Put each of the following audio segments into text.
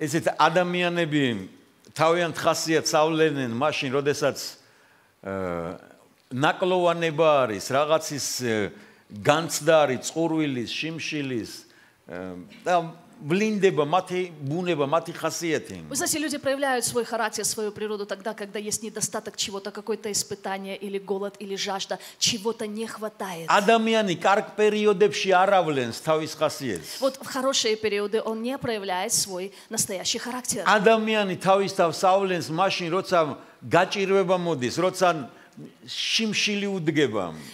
ესეთ ადამიანები თავიანთ ხასიათს ავლენენ მაშინ, როდესაც ნაკლოვანება არის, რაღაცის განცდა არის წყურვილის, შიმშილის და ვლინდება მათი ბუნება, მათი ხასიათი. Вы знаете, люди проявляют свой характер, свою природу тогда, когда есть недостаток чего-то, какое-то испытание или голод или жажда, чего-то не хватает. ადამიანი კარგ პერიოდებში არ ავლენს თავის ხასიათს. Вот в хорошие периоды он не проявляет свой настоящий характер. ადამიანი თავის თავს ავლენს მაშინ, როცა გაჭირვება მოდის, როცა შიმშილი უდგება.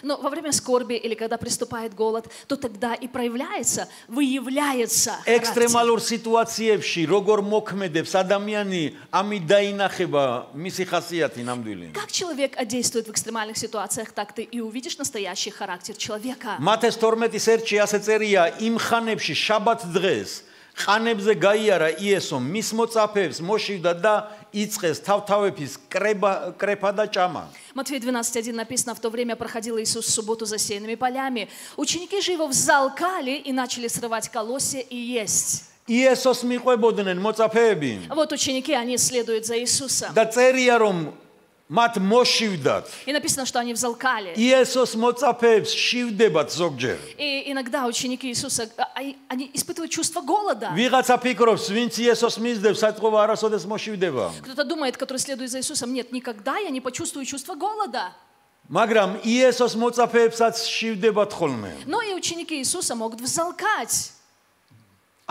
Но во время скорби или когда приступает голод, то тогда и проявляется, выявляется характер. ექსტრემალურ სიტუაციებში როგორ მოქმედებს ადამიანი, ამით დაინახება მისი ხასიათი ნამდვილი. Как человек действует в экстремальных ситуациях, так ты и увидишь настоящий характер человека. მათეს 12-ის ერთში ასე წერია: იმ ხანებში შაბათ დღეს ყანებზე გაიარა იესო მის მოწაფეებს მოშივდა და იწყეს თავთავების კრება კრეფა და ჭამა. Матфея 12.1 написано, в то время проходил Иисус в субботу засеянными полями. Ученики же его взалкали и начали срывать колосья и есть. იესოს მიყვებოდნენ მოწაფეები Вот ученики, они следуют за Иисусом. და წერია რომ მათ მოშივდათ. И написано, что они взалкали. იესოს მოწაფეებს შივდებათ ზოგჯერ. И иногда ученики Иисуса, а, они- они испытывают чувство голода. ვიღაცა ფიქრობს, ვინც იესოს მისდევს, საწყოვა არასოდეს მოშივდება. Кто-то думает, который следует за Иисусом, нет, никогда я не почувствую чувство голода. მაგრამ იესოს მოწაფეებსაც შივდებათ ხოლმე. Но и ученики Иисуса могут взалкать.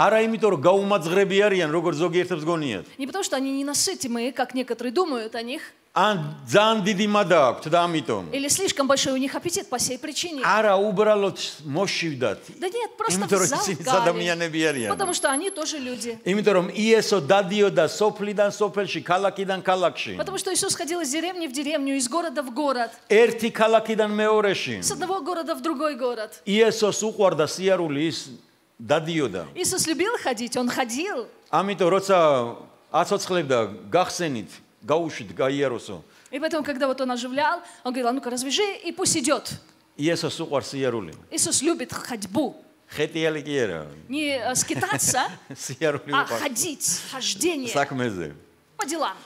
არა იმიტომ რომ გაუმაძღრები არიან, როგორც ზოგი ერთებს გონიათ. Не потому, что они ненасытимые, как некоторые думают о них, ან ძალიან დიდი მადა აქვთ და ამიტომ или слишком большой у них аппетит по сей причине. არა უბრალოდ მოშივდათ. Да нет, просто იმიტომ რომ ისინი взалкали. ადამიანები არიან. Потому что они тоже люди. იმიტომ რომ იესო დადიოდა სოფლიდან სოფელში, ქალაქიდან ქალაქში. Потому что Иисус ходил из деревни в деревню, из города в город, ერთი ქალაქიდან მეორეში. с одного города в другой город. იესოს უყვარდა სიარული ის დადიოდა. Иисус любил ходить, Он ходил. ამიტომ როცა აცოცხლებდა გახსენით, гаушит гаерусу. И поэтому, когда вот он оживлял, он говорил, а ну-ка развяжи, и пусть идет. Иисус Иисус любит ходьбу. Не э, скитаться, а ходить, хождение. По делам.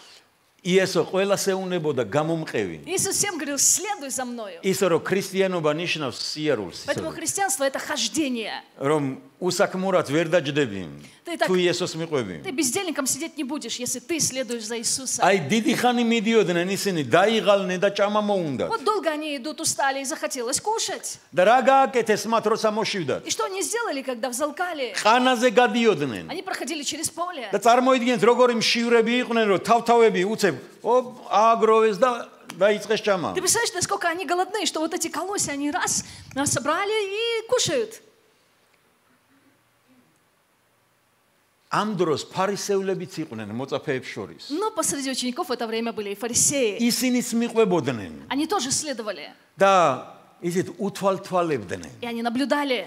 იესო ყველას гамум გამომყევი. Иисус всем говорил: "Следуй за мною". ისე христиану ქრისტიანობა ნიშნავს სიარულს. Поэтому христианство это хождение. რომ უსაკმურად ვერ дебим. Ты так- თუ იესოს მიყვები. Ты бездельником сидеть не будешь, если ты следуешь за Иисусом. აი დიდი ხანი მიდიოდნენ ისინი, დაიღალნენ და ჭამა მოუნდათ. Вот долго они идут, устали и захотелось кушать. და რა გააკეთეს მათ როცა მოშივდათ? И что они сделали, когда взалкали? ყანაზე გადიოდნენ. Они проходили через поле. და წარმოიდგინეთ როგორი მშივრები იყვნენ, რომ თავთავები უცებ, ო აგროვეს და დაიწყეს ჭამა. Ты представляешь, насколько они голодны, что вот эти колосья они раз а, собрали и кушают. ამ დროს ფარისეულებიც იყვნენ მოწაფეებს შორის. Но посреди учеников в это время были и фарисеи. ისინიც მიყვებოდნენ Они тоже следовали. და ისეთ უთვალთვალებდნენ. И они наблюдали.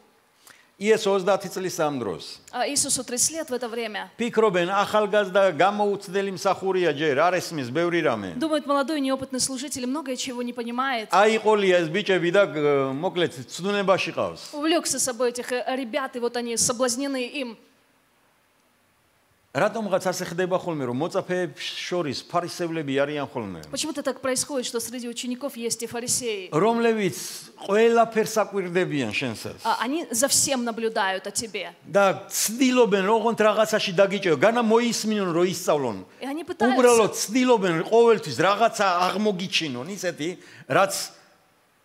იესო 30 წლის ამ დროს. А Иисусу 30 лет в это время. ფიქრობენ ახალგაზრდა გამოუცდელი მსახურია ჯერ, არ ესმის ბევრი რამე. Думает, молодой неопытный служитель многое чего не понимает. აიყოლია ეს ბიჭები და გ- მოკლედ ცდუნებაში ყავს. Увлекся собой этих э, ребят, и вот они соблазнены им. რატომღაც ასე ხდება ხოლმე, რომ მოწაფეებს შორის ფარისევლები არიან ხოლმე. Почему-то так происходит, что среди учеников есть и фарисеи. რომლებიც ყველაფერს აკვირდებიან შენსაც. А Они за всем наблюдают о тебе. და ცდილობენ როგორ რაღაცაში დაგიჭირო, განა მოისმინონ რომ ისწავლონ. И они пытаются... უბრალოდ ცდილობენ ყოველთვის რაღაცა აღმოგიჩინონ ისეთი, რაც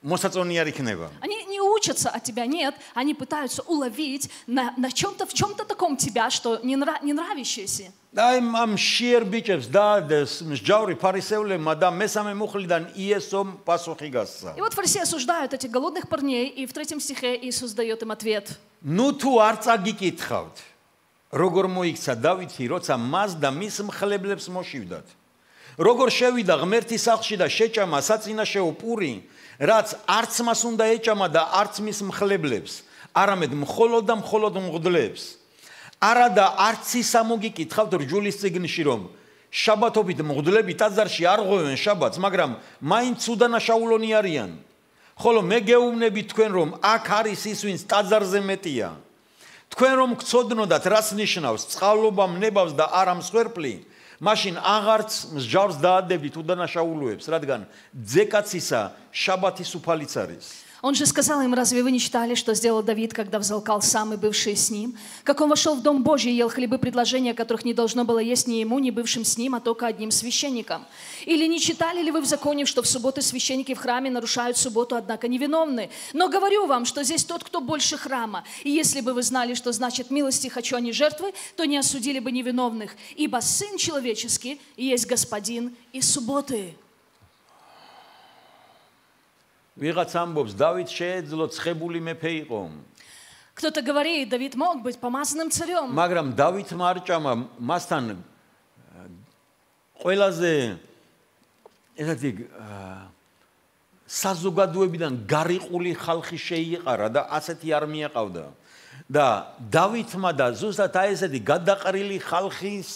მოსაწონი არ იქნება. Они не учатся от тебя, нет. Они пытаются уловить на, на чем-то, в чем-то таком тебя, что не, нра- не нравящееся. და იმ ამ შიერ ბიჭებს და მსჯაური ფარისევლებმა და მესამე მუხლიდან იესომ პასუხი გასცა. И вот фарисеи осуждают этих голодных парней, и в третьем стихе Иисус дает им ответ. ნუ თუ არ წაგიკითხავთ, როგორ მოიქცა დავითი, როცა მას და მის მხლებლებს მოშივდათ. როგორ შევიდა ღმერთის სახლში და შეჭამა საწინაშეო პური, რაც არც მას უნდა ეჭამა და არც მის მხლებლებს, არამედ მხოლოდ და მხოლოდ მღვდლებს. არა და არც ის ამოგიკითხავთ რჯულის ციგნში რომ შაბათობით მღვდლები ტაძარში არ ღვევენ შაბათს, მაგრამ მაინც უდანაშაულონი არიან. ხოლო მე გეუბნები თქვენ რომ აქ არის ის ვინც ტაძარზე მეტია. თქვენ რომ გწოდნოდათ რას ნიშნავს წყალობა მნებავს და არა მსხვერპლი, მაშინ აღარც მსჯავრს დაადებდით უდანაშაულოებს, რადგან ძეკაცისა შაბათის უფალიც არის. Он же сказал им, разве вы не читали, что сделал Давид, когда взалкал сам и бывшие с ним? Как он вошел в дом Божий и ел хлебы предложения, которых не должно было есть ни ему, ни бывшим с ним, а только одним священником? Или не читали ли вы в законе, что в субботы священники в храме нарушают субботу, однако невиновны? Но говорю вам, что здесь тот, кто больше храма. И если бы вы знали, что значит милости хочу, а не жертвы, то не осудили бы невиновных. Ибо Сын Человеческий есть Господин и субботы. ვიღაც ამბობს დავით შეეძლო ცხებული მეფე იყო Кто-то говорит, Давид мог быть помазанным царем. მაგრამ დავით მარჭამა მასთან ყველაზე ესეთი საზოგადოებიდან გარიყული ხალხი შეიყარა და ასეთი არ მიეყავდა და დავითმა და ზუსტად აი ესეთი გადაყრილი ხალხის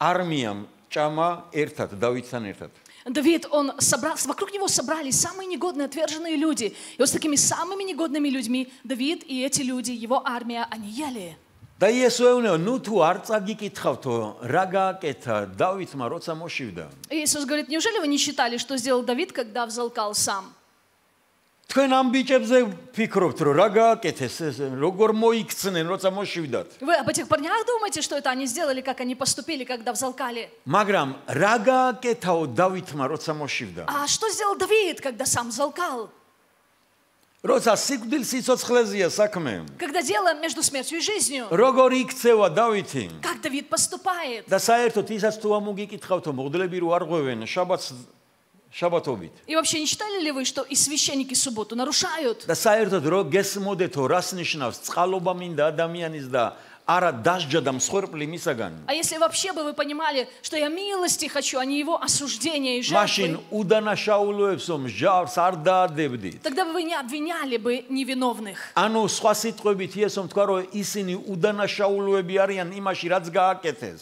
არმიამ ჭამა ერთად დავითთან ერთად Давид, он собрал, вокруг него собрались самые негодные, отверженные люди. И вот с такими самыми негодными людьми Давид и эти люди, его армия, они ели. და იესო ეუბნება, ნუ თუ არ წაგიკითხავთო, რა გააკეთა დავითმა, როცა მოშივდა. Иисус говорит, неужели вы не считали, что сделал Давид, когда взалкал сам? თქვენ ამ ბიჭებზე ფიქრობთ, რომ რა გააკეთეს ეს, როგორ მოიქცნენ, როცა მოშივდათ. Вы об этих парнях думаете, что это они сделали, как они поступили, когда взалкали? მაგრამ რა გააკეთაო დავითმა, როცა მოშივდა? А что сделал Давид, когда сам взалкал? როცა სიკვდილ სიცოცხლეზეა საქმე. Когда дело между смертью и жизнью. როგორ იქცევა დავითი? Как Давид поступает? და საერთოდ ისაც თუ ამოგიკითხავთო, მოგდლები რო არ ღვევენ შაბათს Шабатовит. И вообще не читали ли вы, что и священники субботу нарушают? Да сайрто дро гесмодето раснишнав схалобамин да адамианис да а если вообще бы вы понимали, что я милости хочу, а не его осуждение и жертвы, тогда бы вы не обвиняли бы невиновных.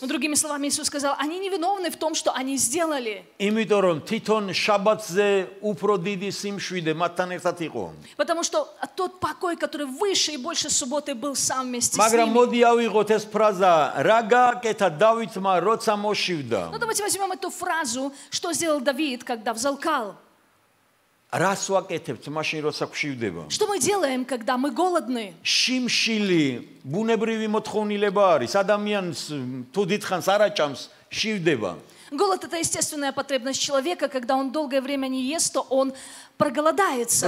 Но ну, другими словами, Иисус сказал, они невиновны в том, что они сделали. Потому что тот покой, который выше и больше субботы был сам вместе с ними. მოდი ავიღოთ ეს ფრაზა რა გააკეთა დავითმა როცა მოშივდა. Ну давайте возьмем эту фразу, что сделал Давид, когда взалкал. რას ვაკეთებთ მაშინ როცა გვშივდება? Что мы делаем, когда мы голодны? შიმშილი ბუნებრივი მოთხოვნილება არის. ადამიანს თუ დიდხანს არაჭამს, შივდება. Голод – это естественная потребность человека. Когда он долгое время не ест, то он проголодается.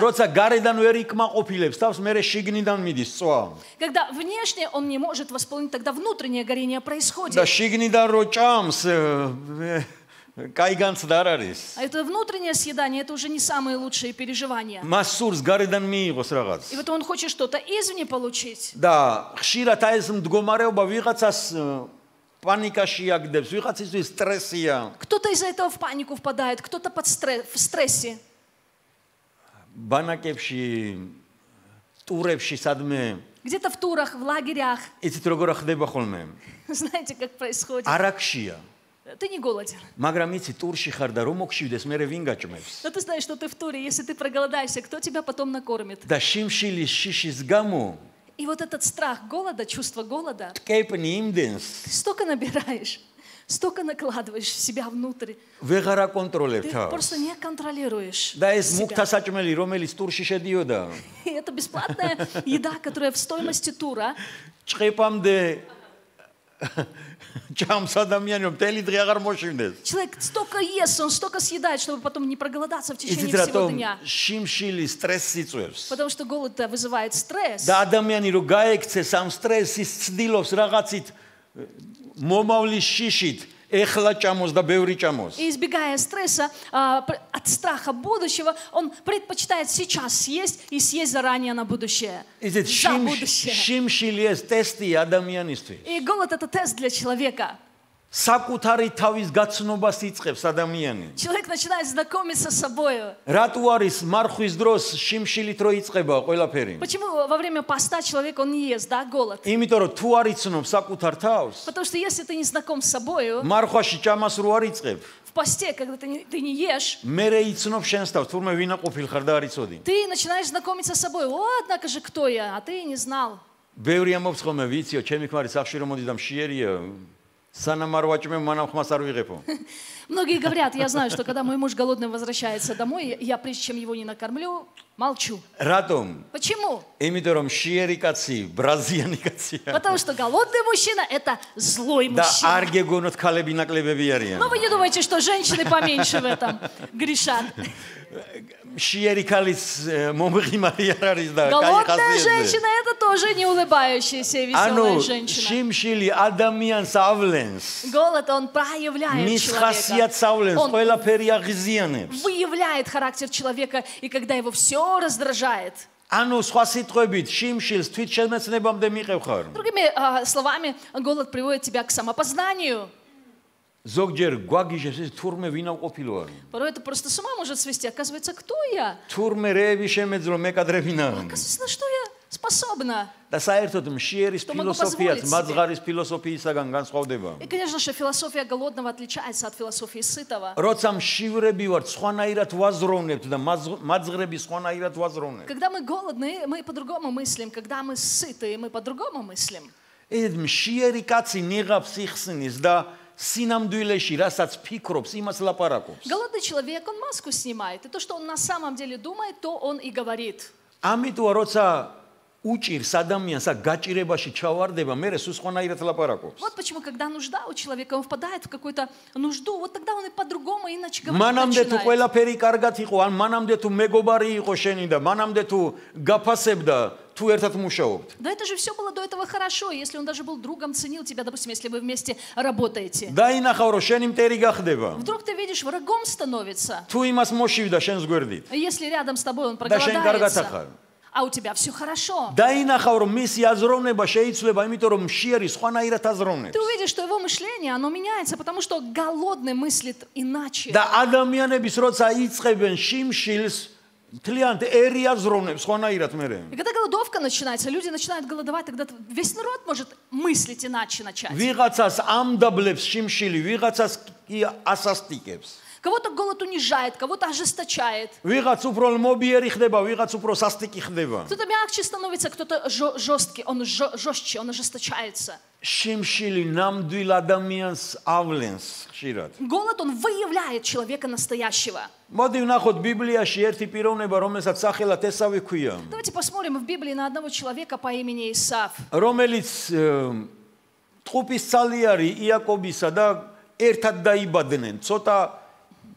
Когда внешне он не может восполнить, тогда внутреннее горение происходит. А Это внутреннее съедание, это уже не самые лучшие переживания. Մասուրս գարեդան մի И вот он хочет что-то извне получить. Да, խշիրա տայզմ դգոմարեո բավիղացած Паника шиягде, всю их отсутствие стрессия. Кто-то из-за этого в панику впадает, кто-то под стресс, в стрессе. Банакевши, туревши садме. Где-то в турах, в лагерях. Эти трогорах дебахольмем. Знаете, как происходит? Аракшия. Ты не голоден. Маграмици турши хардару мокши десмере вингачумевс. Но ты знаешь, что ты в туре, если ты проголодаешься, кто тебя потом накормит? Да шимши лишишь из гаму. И вот этот страх голода, чувство голода, კეპნი იმდენს ты столько набираешь, столько накладываешь в себя внутрь. ვეღარ აკონტროლებ Ты თავს. просто не контролируешь და ეს себя. მუქთასაჭმელი, რომელიც ტურში შედიოდა, И это бесплатная еда, которая в стоимости тура. ჭყეპამდე Человек столько ест, он столько съедает, чтобы потом не проголодаться в течение იცით всего რატომ дня. შიმშილი стресс იწვევს? Потому что голод вызывает стресс. და ადამიანი რო გაექცეს ამ სტრესის ცდილობს რაღაცით э, მომავლის შიშით, ეხლა ჭამოს და ბევრი ჭამოს. И избегая стресса а, пр- от страха будущего, он предпочитает сейчас съесть и съесть заранее на будущее. იცით За შიმ будущее. შიმშილი ეს ტესტი ადამიანისთვის. И голод это тест для человека. საკუთარი თავის გაცნობას იწყებს ადამიანი. Человек начинает знакомиться с собой. რატო არის მარხვის დროს შიმშილით რო იწყება ყველაფერი? Почему во время поста человек он не ест, да, голод? იმიტომ რომ თუ არ იცნობ საკუთარ თავს, Потому что если ты не знаком с собой, მარხვაში ჭამას რო არ იწყებ, в посте, когда ты не, ты не ешь, მე იცნობ შენს თავს, თურმე ვინა ყოფილ ხარ და არ იცოდი. ты начинаешь знакомиться с собой. О, однако же, кто я, а ты и не знал. ბევრი ამობს ხოლმე ვიციო, ჩემი ქმარი სახში რომ მოდი და მშიერია, Многие говорят, я знаю, что когда мой муж голодный возвращается домой, я прежде чем его не накормлю, Молчу. Радом. Почему? Имидором шиерикаци, бразианикаци. Потому что голодный мужчина – это злой мужчина. Да, арге гонот калебина клебевиерия. Но вы не думаете, что женщины поменьше в этом грешат. Шиерикалис э, момыхи мариярарис, да. Голодная женщина – это тоже не улыбающаяся и веселая женщина. Шимшили адамиан савленс. Голод, он проявляет человека. Он выявляет характер человека, и когда его все раздражает. ანუ სხვა სიტყვებით, შიმშილს თვით შემეცნებამდე მიყევ ხარ. Другими а, словами, голод приводит тебя к самопознанию. ზოგჯერ გვაგიჟებს ეს თურმე ვინა ყოფილო არ. Порой это просто с ума может свести. Оказывается, кто я? თურმე რეები შემეძლო მეკადრებინა. Оказывается, на что я способна? და საერთოდ მშიერის Что могу ფილოსოფიაც позволить себе? მაძღარის ფილოსოფიისაგან განსხვავდება. И, конечно же, философия голодного отличается от философии сытого. როცა მშივრები ვართ, სხვანაირად ვაზროვნებთ და მაზ- მაძღრები სხვანაირად ვაზროვნებთ. Когда мы голодны, мы по-другому мыслим. Когда мы сыты, мы по-другому мыслим. ეს მშიერი კაცი ნიღავს იხსნის და სინამდვილეში, რასაც ფიქრობს, იმას ლაპარაკობს. Голодный человек, он маску снимает. И то, что он на самом деле думает, то он и говорит. ამიტომ როცა უჭირს ადამიანს აქ გაჭირებაში ჩავარდება, მე სულ სხვანაირად ლაპარაკობს. Вот почему, когда нужда у человека, он впадает в какую-то нужду, вот тогда он и по-другому иначе говорить მანამდე თუ начинает. ყველაფერი კარგად იყო, ან მანამდე თუ მეგობარი იყო შენი და მანამდე თუ გაფასებდა, თუ ერთად მუშაობთ. Да это же все было до этого хорошо, если он даже был другом, ценил тебя, допустим, если вы вместе работаете. დაინახავ რომ შენი მტერი გახდება. Вдруг ты видишь, врагом становится. თუ имас მოშივდა შენს გვერდით. А Если рядом с тобой он Да შენ კარგად проголодается, ახარ. а у тебя все хорошо. Ты увидишь, что его мышление, оно меняется, потому что голодный мыслит иначе. Тлиант, эрия зровнеб, схонаират мере. И когда голодовка начинается, люди начинают голодовать, тогда весь народ может мыслить иначе начать. Вигацас амдаблепс шимшили, вигацас и асастикепс. Кого-то голод унижает, кого-то ожесточает. ვიღაც უფრო მობიერი ხდება, ვიღაც უფრო სასტიკი ხდება. Кто-то мягче становится, кто-то жё- жесткий, он жё- жестче, он ожесточается. შიმშილი ნამდვილ ადამიანს ავლენს ხშირად. Голод, он выявляет человека настоящего. მოდი ვნახოთ ბიბლიაში ერთი პიროვნება, რომელსაც სახელად ესავი ქვია, Давайте посмотрим в Библии на одного человека по имени Исаф. რომელიც ემ, ტყუპის цали არის იაკობისა და ერთად დაიბადნენ. ცოტა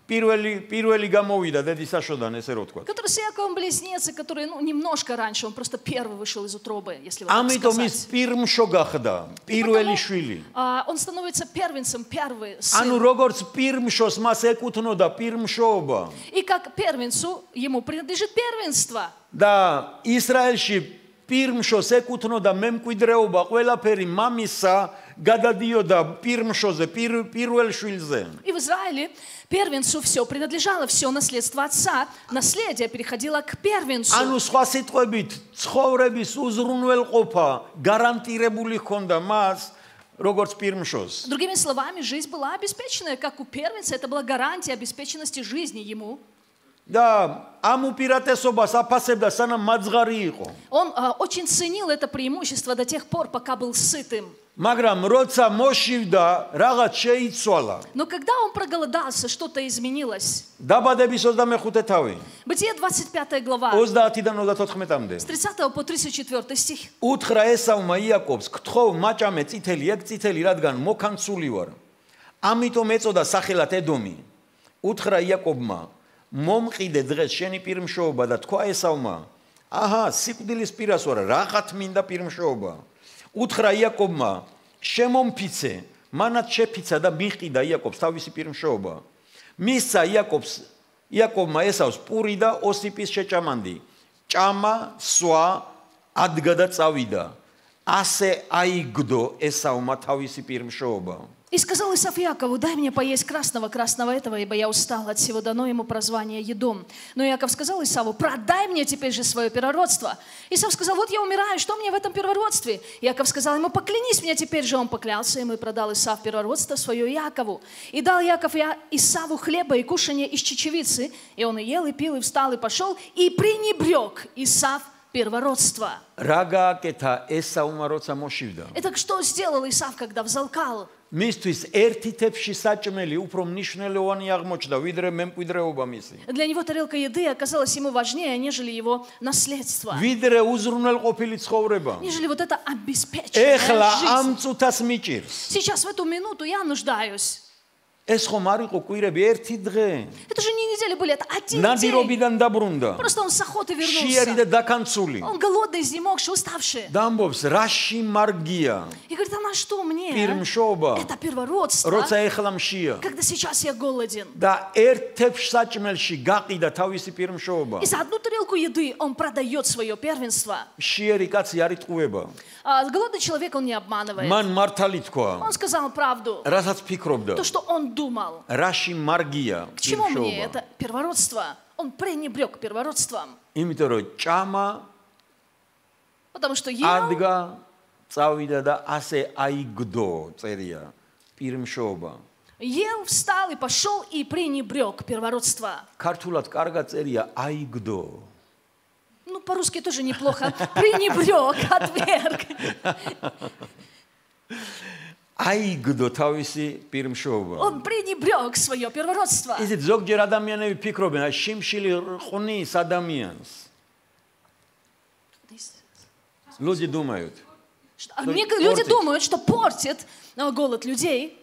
პირველი პირველი გამოვიდა დედისაშოდან, ესე რო ვთქვა. Который с Иаковом близнец, и который ну, немножко раньше, он просто первый вышел из утробы, если вот так ამიტომ ის сказать. პირმშო გახდა, პირველი შვილი. А, он становится первенцем, первый ანუ сын. როგორც პირმშოს მას ეკუთვნოდა პირმშოობა И как первенцу ему принадлежит первенство. და ისრაელში პირმშოს ეკუთვნოდა მემკვიდრეობა ყველაფერი მამისა გადადიოდა პირმშოზე პირ, პირველ შვილზე И в Израиле первенцу все принадлежало, все наследство отца. Наследие переходило к первенцу. ანუ სხვა სიტყვებით ცხოვრების უზრუნველყოფა გარანტირებული ჰქონდა მას როგორც პირმშოს Другими словами, жизнь была обеспеченная, как у первенца. Это была гарантия обеспеченности жизни ему. და ამ უპირატესობას აფასებდა სანამ მაძღარი იყო Он а, очень ценил это преимущество до тех пор, пока был сытым. მაგრამ როცა მოშივდა რაღაც შეიცვალა Но когда он проголодался, что-то изменилось. დაბადების 25 თავი Бытие 25 глава, 30-დან 34-მდე с 30 по 34 стих. უთხრა ესავმა იაკობს გთხოვ მაჭამე წითელი ეგ წითელი რადგან მოქანცული ვარ ამიტომ ეწოდა სახელად ედომი უთხრა იაკობმა მომყიდე დღეს შენი პირმშოობა და თქვა ესავმა აჰა სიკვდილის პირას ვარ რაღაც მინდა პირმშოობა უთხრა იაკობმა შემომფიცე მანაც შეფიცა და მიყიდა იაკობს თავისი პირმშოობა. მისცა იაკობს იაკობმა ესავს პური და ოსიპის შეჭამანდი. ჭამა, სვა, ადგა და წავიდა. ასე აიგდო ესავმა თავისი პირმშოობა. И сказал Исаф Якову, дай мне поесть красного, красного этого, ибо я устал от всего, дано ему прозвание Едом. Но Яков сказал Исаву, продай мне теперь же свое первородство. Исав сказал, вот я умираю, что мне в этом первородстве? Яков сказал ему, поклянись мне теперь же. Он поклялся ему и продал Исав первородство свое Якову. И дал Яков Исаву хлеба и кушанье из чечевицы. И он и ел, и пил, и встал, и пошел, и пренебрег Исав первородство. Это что сделал Исав, когда взалкал? მისთვის ერთი თეფში საჭმელი უფრო მნიშვნელოვანი აღმოჩნდა ვიდრე მემკვიდრეობა მისი. Для него тарелка еды оказалась ему важнее, нежели его наследство. ვიდრე უზრუნველყოფილი ცხოვრება. Нежели вот это обеспеченная ეხლა ამ жизнь. წუთას მიჭირს. Сейчас в эту минуту я нуждаюсь. ეს ხომ არ იყო კვირები ერთი დღე. Это же не недели были, это один день. ნადირობიდან დაბრუნდა. Просто он с охоты შიერი და вернулся. დაკანცული. Он голодный, изнемогший, уставший. და ამბობს, რაში მარგია? И говорит, а на что мне? პირმშობა. Это первородство. როცა ეხლა მშია. Когда сейчас я голоден. და ერთ თეფში საჭმელში გაყიდა თავისი პირმშობა. И за одну тарелку еды он продает свое первенство. შიერი კაცი არ იტყუება. А голодный человек он не обманывает. მან მართალი თქვა. Он сказал правду. რასაც ფიქრობდა? То, что он думал. რაში მარგია К чему мне პირმშობა? это первородство? Он пренебрег первородством. იმიტომ რომ ჭამა Потому что ел, ადგა წავიდა და ასე აიგდო წერია პირმშობა. ел, встал и пошел и пренебрег первородство. ქართულად კარგად წერია აიგდო. Ну, по-русски тоже неплохо. Пренебрег, отверг. აიგდო თავისი პირმშობა. Он пренебрег свое первородство. ისეთ ზოგჯერ ადამიანები ფიქრობენ, აი შიმშილი ყნის ადამიანს. Люди думают, Что- а То мне есть люди портит. думают, что портит э, голод людей.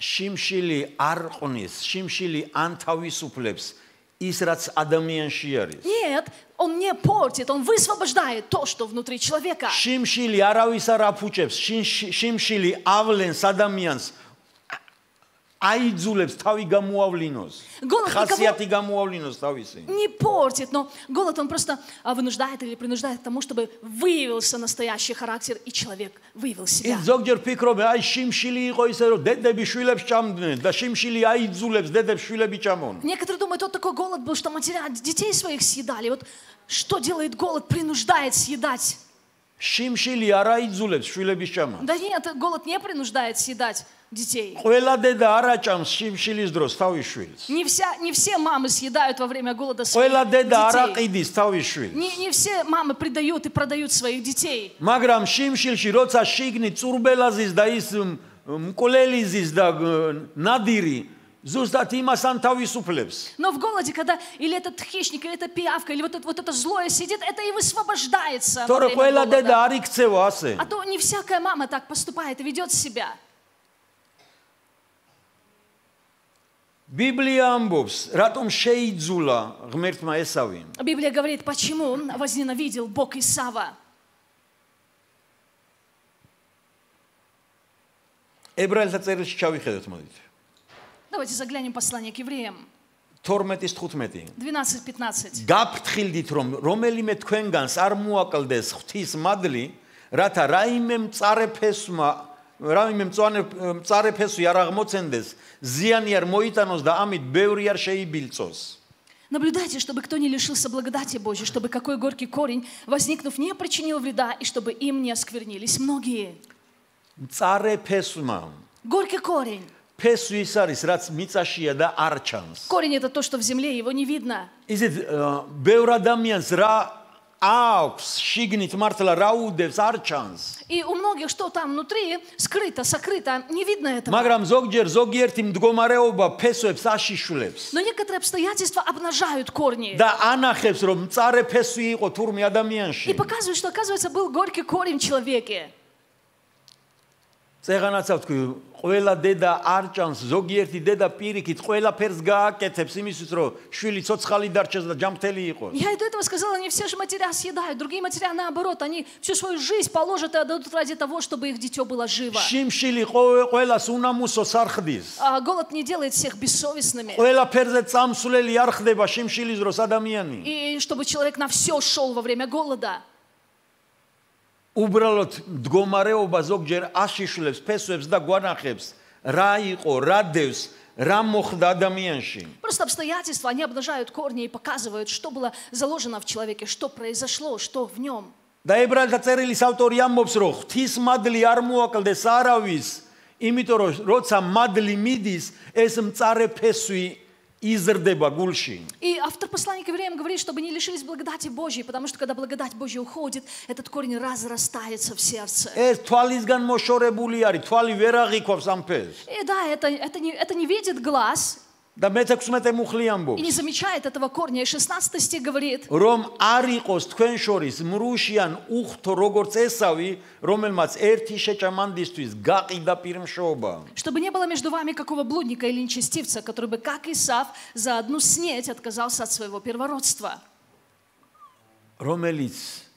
შიმშილი არ ყნის, შიმშილი ან თავისუფლებს Израц адамиеншиерис. Нет, он не портит, он высвобождает то, что внутри человека. Шимшили аравис арапучевс, шимшили авленс адамиенс აიძულებს თავი გამოავლინოს. გოლო, ხასიათი გამოავლინოს თავისი. Не портит, но голод он просто а, вынуждает или принуждает к тому, чтобы выявился настоящий характер, и человек выявил себя. ის ზოგჯერ ფიქრობენ, აი შიმშილი იყო ისე რომ დედები შვილებს ჭამდნენ და შიმშილი აიძულებს დედებს შვილები ჭამონ. Некоторые думают, вот такой голод был, что матеря детей своих съедали. Вот что делает голод? Принуждает съедать. შიმშილი არ აიძულებს შვილების ჭამა. Да нет, голод не принуждает съедать детей. ყველა დედა არ აჭამს შიმშილის დროს თავის შვილს. Не, вся, не все мамы съедают во время голода своих ყველა დედა არ детей. აყიდის თავის შვილს. Не, не все мамы предают и продают своих детей. მაგრამ შიმშილში როცა შიგნით წურბელაზის და ის მ, მკვლელიზის და გ, ნადირი ზუსტად იმას ან თავისუფლებს. Но в голоде, когда или этот хищник, или эта пиявка, или вот это, вот это злое сидит, это и высвобождается. во თორე время ყველა голода. დედა არ იქცევა ასე. А то не всякая мама так поступает и ведет себя. ბიბლია ამბობს, რატომ შეიძულა ღმერთმა ესავი? Библия говорит, почему возненавидел Бог Исава. ებრაელთა წერილში ჩავიხედოთ მოდით. Давайте заглянем в послание к евреям. 12-ის 15. 12-15. გაფრთხილდით რომ რომელიმე თქვენგანს არ მოაკლდეს ღვთის მადლი, რათა რაიმე მწარეფესმა რამე მწვანე მწარეფესვი არ აღმოცენდეს, ზიანი არ მოიტანოს და ამით ბევრი არ შეიბილწოს. Наблюдайте, чтобы кто не лишился благодати Божьей, чтобы какой горький корень, возникнув, не причинил вреда, и чтобы им не осквернились многие. Горький корень. Песу и არის რაც მიწაშია და арчанс. Корень это то, что в земле, его не видно. Is it ბევრ ადამიანს и у многих, что там внутри, скрыто, сокрыто, не видно этого. Но некоторые обстоятельства обнажают корни. И показывают, что, оказывается, был горький корень в человеке წეღანაცა ვთქვი, ყველა დედა არ ჭამს, ზოგიერთი დედა პირიქით ყველაფერს გააკეთებს იმისთვის, რომ შვილი ცოცხალი დარჩეს და ჯამთელი იყოს. Я и до этого сказала, не все же матеря съедают, другие матеря наоборот, они всю свою жизнь положат и отдадут ради того, чтобы их дитё было живо. შიმშილი ყოველ- ყველას უნამუსოს არ ხდის. А голод не делает всех бессовестными. ყველაფერზე წამსვლელი არ ხდება შიმშილის დროს ადამიანი. И чтобы человек на все шел во время голода. უბრალოდ მდგომარეობა ზოგჯერ აშიშვლებს ფესვებს და გვანახებს რა იყო, რა დევს, რა მოხდა ადამიანში. Просто обстоятельства, они обнажают корни и показывают, что было заложено в человеке, что произошло, что в нем. და ებრაელთა წერილის ავტორი ამბობს, რომ ღვთის მადლი არ მოაკლდეს არავის, იმიტომ რომ როცა მადლი მიდის, ეს მწარე ფესვი იზრდება გულში. и автор послания к евреям говорит, чтобы не лишились благодати Божьей, потому что когда благодать Божья уходит, этот корень разрастается в сердце. И э, да, это, это, не, это не видит глаз, и ამბობს, не замечает этого корня. И 16 стих говорит, რომ არ იყოს თქვენ შორის მრუშიან უხთო როგორც ესავი, რომელმაც ერთი შეჭამანდისთვის გაყიდა პირმშობა. чтобы не было между вами какого блудника или нечестивца, который бы, как Исав, за одну снеть отказался от своего первородства. რომელიც ერთი შეჭამანდისთვის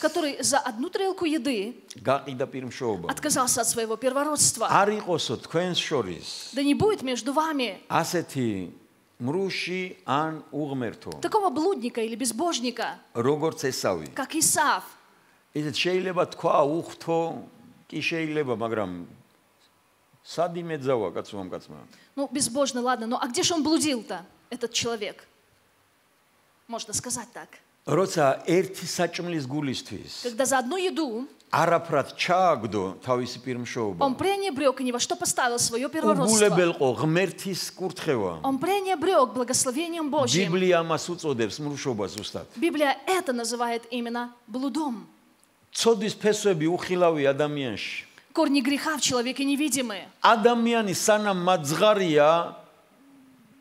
который за одну тарелку еды отказался от своего первородства. Да не будет между вами такого блудника или безбожника, как Исав. Ну, безбожно, ладно, но а где же он блудил-то, этот человек? Можно сказать так როცა ერთი საჭმლის გულისთვის Когда за одну еду არაფრად ჩააგდო თავისი პირმშობა. он пренебрег и ни во что поставил свое первородство. უგულებელყო ღმერთის კურთხევა. Он пренебрег благословением Божьим. ბიბლია მას უწოდებს მრუშობას ზუსტად. Библия это называет именно блудом. ცოდის ფესვები უხილავი ადამიანში. Корни греха в человеке невидимые. ადამიანი სანამ მაძღარია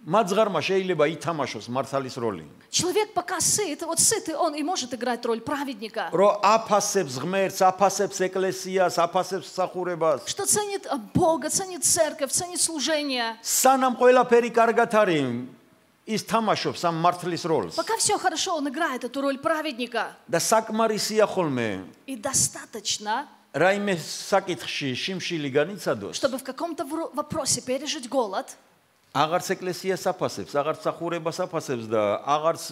მაძღარმა შეიძლება ითამაშოს მართალის როლი. Человек пока сыт, вот сытый он и может играть роль праведника. რო აფასებს ღმერთს, აფასებს ეკლესიას, აფასებს სახურებას. Что ценит а, Бога, ценит церковь, ценит служение. სანამ ყველაფერი კარგად არის, ის თამაშობს ამ მართლის როლს. Пока все хорошо, он играет эту роль праведника. და საკმარისია ხოლმე И достаточно, რაიმე საკითხში შიმშილი განიცადოს. чтобы в каком-то вро- вопросе пережить голод, აღარც ეკლესიას აფასებს, აღარც სახურებას აფასებს და აღარც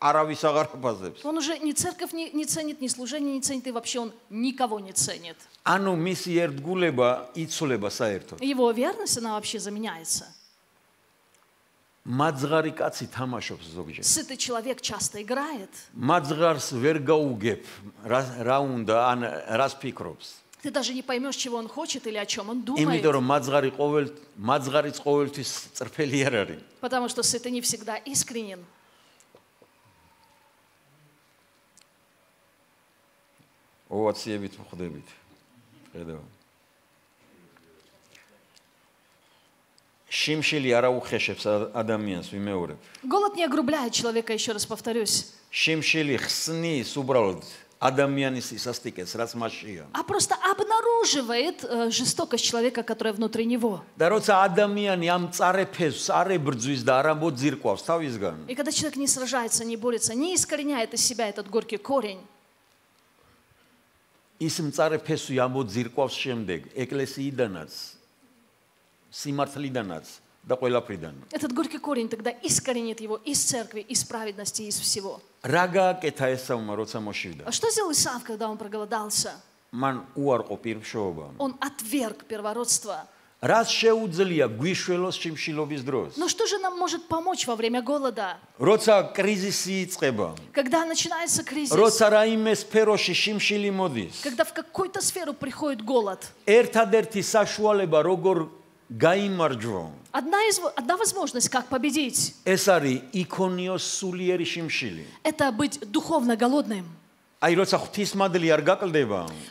არავის აღარ აფასებს. он уже ни церковь не, не ценит, ни служение не ценит, и вообще он никого не ценит. ანუ მისი ერთგულება იცოლება საერთოდ. Его верность, она вообще заменяется. მაძღარი კაცი თამაშობს ზოგჯერ. Сытый человек часто играет. მაძღარს ვერ გაუგებ რა რა უნდა ან რას ფიქრობს. Ты даже не поймешь, чего он хочет или о чем он думает. იმიტომ რომ მაძღარი ყოველ მაძღარიც ყოველთვის წრფელი არ არის. Потому что сытый не всегда искренен. ოვაციებით მოხდებით. ხედავ. შიმშილი არა უხეშებს ა- ადამიანს ვიმეორებ. Голод не огрубляет человека, еще раз повторюсь, შიმშილი ხსნის უბრალოდ ადამიანისი სასტიკეს რაც მასშია. А просто обнаруживает жестокость человека, которая внутри него. და როცა ადამიანი ამ წარეფებს არ ებრძვის და არ ამბო ძირკავს თავისგან. И когда человек не сражается, не борется, не искореняет из себя этот горький корень. ის მწარეფესვი ამბო ძირკავს შემდეგ ეკლესიიდანაც სიმართლიდანაც და ყველაფრიდან. этот горький корень тогда искоренит его из церкви, из праведности, из всего. რა გააკეთა ესავმა როცა მოშივდა? А что сделал Исав, когда он проголодался? მან უარყო პირმშობა. Он отверг первородство. რას შეუძლია გვიშველოს შიმშილობის დროს? Но что же нам может помочь во время голода? როცა კრიზისი იწყება, Когда начинается кризис, როცა რაიმე სფეროში შიმშილი მოდის, когда в какую-то сферу приходит голод, ერთადერთი საშუალება როგორ Одна, из, одна возможность, как победить, это быть духовно голодным.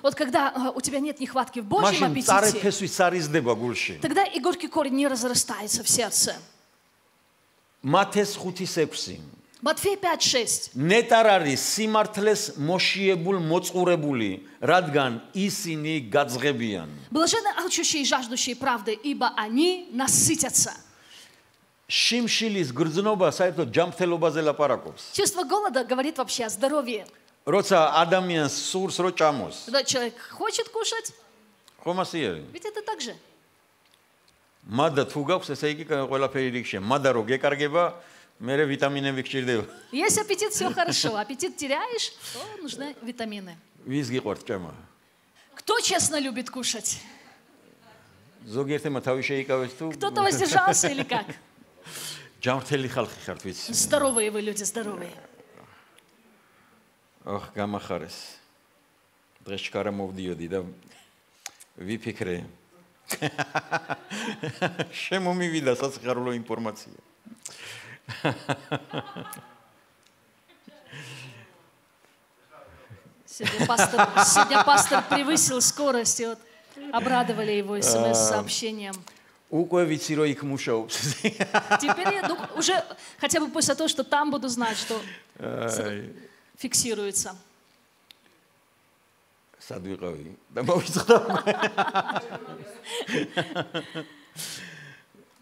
Вот когда а, у тебя нет нехватки в Божьем аппетите. Тогда и горький корень не разрастается в сердце. Матфей 5.6. ნეტარ არის სიმართლეს მოშიებულ მოწყურებული, რადგან ისინი გაძღებიან. Блажены алчущие и жаждущие правды, ибо они насытятся. შიმშილის გრძნობა საერთოდ ჯანმრთელობაზე ლაპარაკობს. Чувство голода говорит вообще о здоровье. როცა ადამიანს სურს რო ჭამოს, Когда человек хочет кушать, ხომ ასე არის? ведь это так же. მადა თუ გაქვს, ესე იგი ყველაფერი რიგშია. მადა რო გეკარგება, მერე ვიტამინები გჭირდება. Есть аппетит, все хорошо. Аппетит теряешь, то нужны витамины. ვის გიყვართ ჭამა? Кто честно любит кушать? ზოგიერთმა თავი შეიკავეს თუ Кто-то воздержался или как? ჯანმრთელი ხალხი ხართ ვიცი. Здоровые вы люди, здоровые. ოხ, გამახარეს. დღეს ჩქარა მოვდიოდი და ვიფიქრე. შემომივიდა სასიხარულო ინფორმაცია. Сегодня пастор, сегодня пастор превысил скорость, и вот обрадовали его смс-сообщением. Теперь я, ну, уже хотя бы после того, что там буду знать, что фиксируется. Садвирови.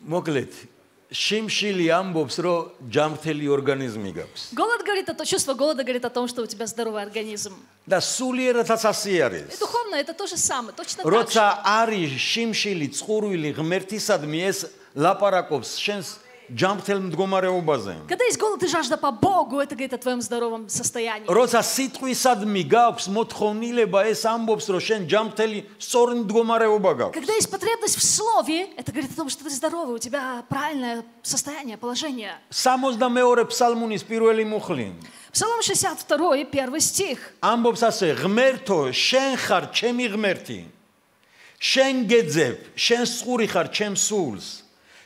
Моклет. Шимшили амбобсро джамтели организм игапс. Голод говорит о том, чувство голода говорит о том, что у тебя здоровый организм. Да, сули это сасиарис. И духовно это то же самое, точно Роца так же. ари шимшили цхуруили гмертисад миес лапаракопс шенс когда есть голод и жажда по Богу, это говорит о твоем здоровом состоянии. Когда есть потребность в слове, это говорит о том, что ты здоровый, у тебя правильное состояние, положение. Псалом 62, первый стих. Амбобс асе, гмерто, шен хар, чем и гмерти. Шен гедзев, шен схури хар, чем сулс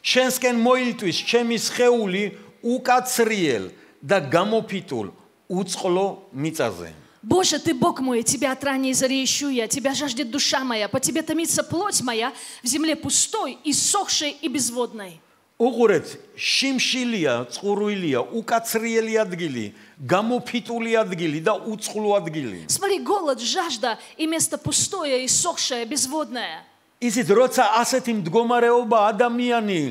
შენსკენ მოილტვის ჩემი სხეული უკაცრიელ და გამოფიტულ უწყლო მიწაზე. Боже, ты Бог мой, тебя от ранней зари ищу я, тебя жаждет душа моя, по тебе томится плоть моя в земле пустой, иссохшей и безводной. უყურეთ, შიმშილია, წყურვილია, უკაცრიელი ადგილი, გამოფიტული ადგილი და უწყლო ადგილი. Смотри, голод, жажда и место пустое, иссохшее, безводное. ისიც როცა ასეთი მდგომარეობა ადამიანი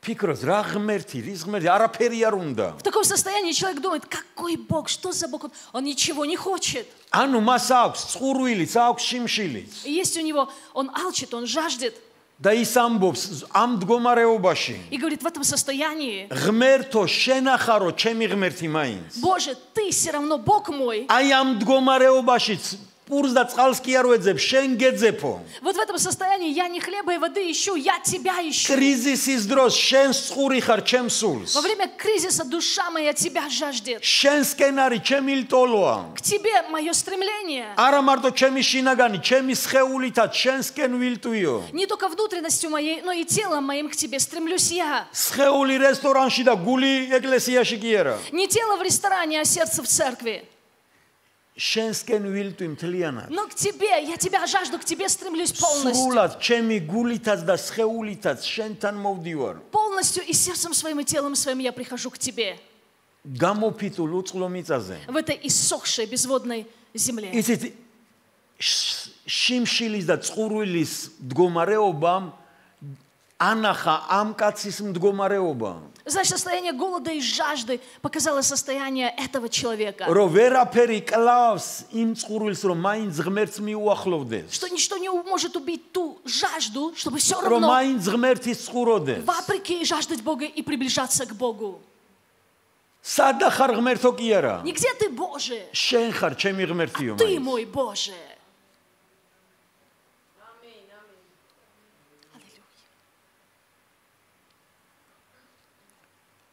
ფიქრობს რა ღმერთი, რის ღმერთი, არაფერი არ უნდა. В таком состоянии человек думает, какой Бог, что за Бог? Он- Он ничего не хочет. ანუ მას აქვს წყურვილიც, აქვს შიმშილიც. И есть у него, он алчит, он жаждет. და ის ამბობს ამ მდგომარეობაში И говорит, в этом состоянии, ღმერთო შენახარო ჩემი ღმერთი მაინც Боже, ты все равно Бог мой. აი ამ მდგომარეობაშიც курс да цалския руэдзеп, шенгедзепо. Вот в этом состоянии я не хлеба и воды ищу, я тебя ищу. Кризис издрос, шен схури харчем сулс. Во время кризиса душа моя тебя жаждет. Шен скенари, чем илтолуа. К тебе мое стремление. Ара марто, чем ишинагани, чем исхеулита, шен скен вилтуйо. Не только внутренностью моей, но и телом моим к тебе стремлюсь я. Схеули ресторан шида гули эклесия шикиера. Не тело в ресторане, а сердце в церкви. Шенскен вильтуим тлиянат. Но к тебе, я тебя жажду, к тебе стремлюсь полностью. Срулат, чеми гулитат да схеулитат, шентан мовдиор. Полностью и сердцем своим, и телом своим я прихожу к тебе. Гамопиту луцломитазе. В этой иссохшей, безводной земле. Итит шимшилис да цхурулис дгомареобам, анаха амкацис дгомареобам. Знаешь, состояние голода и жажды показало состояние этого человека. Что ничто не может убить ту жажду, чтобы все равно вопреки жаждать Бога и приближаться к Богу. Нигде ты, Боже? А ты мой Боже.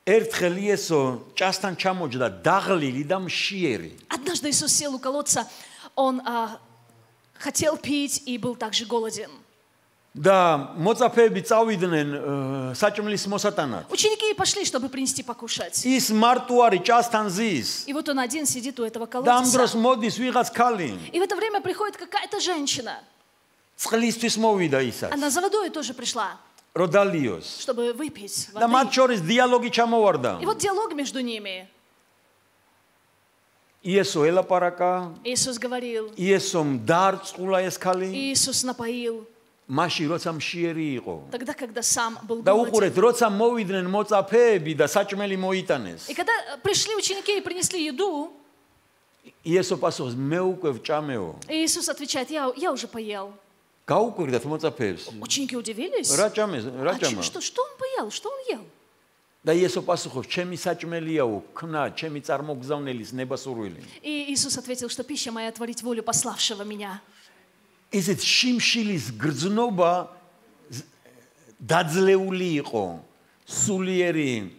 ერთხელ იესო ჭასთან ჩამოჯდა დაღლილი და მშიერი Однажды Иисус сел у колодца, он а, хотел пить и был также голоден. და მოწაფეები წავიდნენ э, საჭმლის მოსატანად Ученики и пошли, чтобы принести покушать. ის მარტუარი ჭასთან ზის И вот он один сидит у этого და ამ დროს колодца. მოდის ვიღაც ქალი И в это время приходит какая-то женщина. წყლისთვის მოვიდა ისაც Она за водой тоже пришла. როდალიოს чтобы выпить და მათ воды. შორის დიალოგი ჩამოვარდა И вот диалог между ними. იესო ელაპარაკა Иисус говорил, იესომ დაარწყულა ეს ქალი Иисус напоил, მაშინ როცა მშიერი იყო тогда, когда сам был და голоден. უყურეთ როცა მოვიდნენ მოწაფეები და საჭმელი მოიტანეს И когда э, пришли ученики и принесли еду, იესო პასუხს მე უკვე ვჭამეო Иисус отвечает, я, я уже поел. გაუკვირდათ მოწაფეებს Ученики удивились. რა ჭამეს რა А чё- ჭამა что, что он поел? Что он ел? და იესო პასუხობს ჩემი საჭმელიაო ქნა ჩემი წარმოგზავნელის ნებასურვილი И Иисус ответил, что пища моя творить волю пославшего меня. ისეთ შიმშილის გრძნობა ზ- დაძლეული იყო სულიერი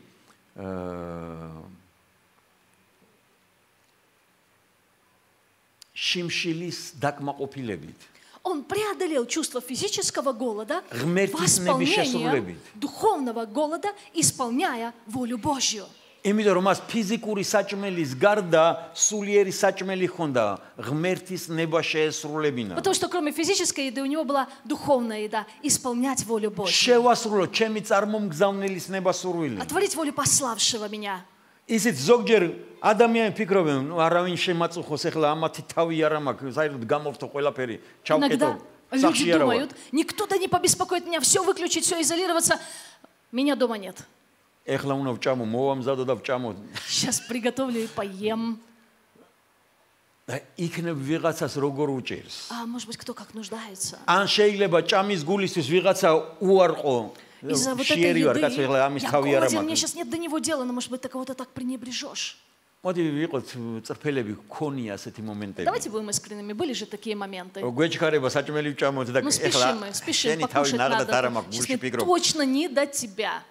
აა შიმშილის დაკმაყოფილებით Он преодолел чувство физического голода Ღმერთის ნების შესრულებით. восполнением духовного голода, исполняя волю Божью. იმიტომ რომ მას ფიზიკური საჭმელის გარდა სულიერი საჭმელი ჰქონდა ღმერთის ნება შეესრულებინა Потому что кроме физической еды у него была духовная еда, исполнять волю Божью. შევასრულო ჩემი წარმომგზავნელის ნებასურვილი Отворить волю пославшего меня. ისიც ზოგჯერ ადამიანები ფიქრობენ ნუ არავინ შემაწუხოს ეხლა ამათი თავი არ მაქვს საერთოდ გამოვთო ყველაფერი ჩავკეტო Иногда სახში люди არა ვარ. думают, никто-то не побеспокоит меня, все выключить, все изолироваться. Меня дома нет. ეხლა უნდა ვჭამო მოვამზადო და ვჭამო Сейчас приготовлю и поем. და იქნებ ვიღაცას როგორ უჭერს А может быть, кто как нуждается. ან შეიძლება ჭამის გულისთვის ვიღაცა უარყო Из-за вот этой შეერი ვარ еды, კაცო ეხლა ამის я თავი არა голоден, мне მაქვს сейчас нет до него дела, но может быть, ты кого-то так пренебрежешь. მოდი ვიყოთ წრფელები ქონია ასეთი მომენტები Давайте будем искренними. Были же такие моменты. გვეჭქარება საჭმელი ვჭამოთ და Ну, ეხლა спешим мы, спешим, შენი თავი покушать ნაღდათ არ надо. მაქვს Сейчас გულში мне ფიქრობ точно не до тебя.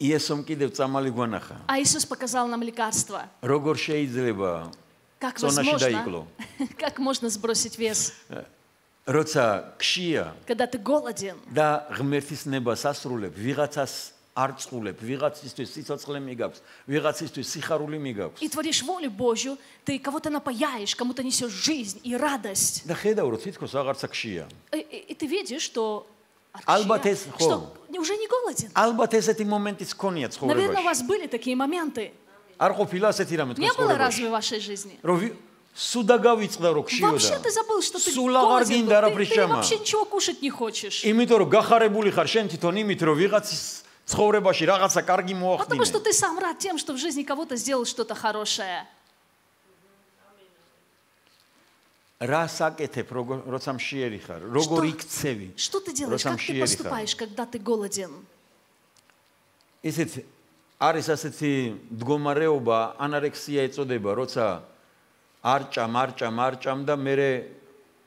იესომ კიდევ წამალი გვანახა А Иисус показал нам лекарство. როგორ შეიძლება как возможно, как можно сбросить вес? როცა ქშია когда ты голоден და ღმერთისნება სასრულებ ვიღაცას არ წყულებ ვიღაცისთვის სიცოცხლე მიგაქვს ვიღაცისთვის სიხარული მიგაქვს и творишь волю Божью ты кого-то напояешь кому-то несешь жизнь и радость და ხედავ რომ თითქოს რაღაცა ქშია и ты видишь что ალბათ ეს ხო что уже не голоден ალბათ ესეთი მომენტიც ქონია ცხოვრებაში наверное у вас были такие моменты არ ყოფილა ასეთი რამე Не თქვენ было ცხოვრებაში разве в вашей жизни? რომ ვი- სუდა გავიწყდა რომ Вообще ქშიოდა ты забыл, что ты Сул აღარ голоден გინდა был. არაფრის Ты, ты ჭამა. вообще ничего кушать не хочешь. იმიტომ რომ გახარებული ხარ შენ თვითონ იმით რომ ვიღაცის ცხოვრებაში რაღაცა კარგი Потому что მოახდინე ты сам рад тем, что в жизни кого-то сделал что-то хорошее. რა საკეთებ როგორ როცა მშიერი ხარ როგორ Что- იქცევი Что ты делаешь? როცა Как ты მშიერი ხარ поступаешь, когда ты голоден? ისეთ არის ასეთი მდგომარეობა ანარექსია ეწოდება როცა არ ჭამ არ ჭამ არ ჭამ და მე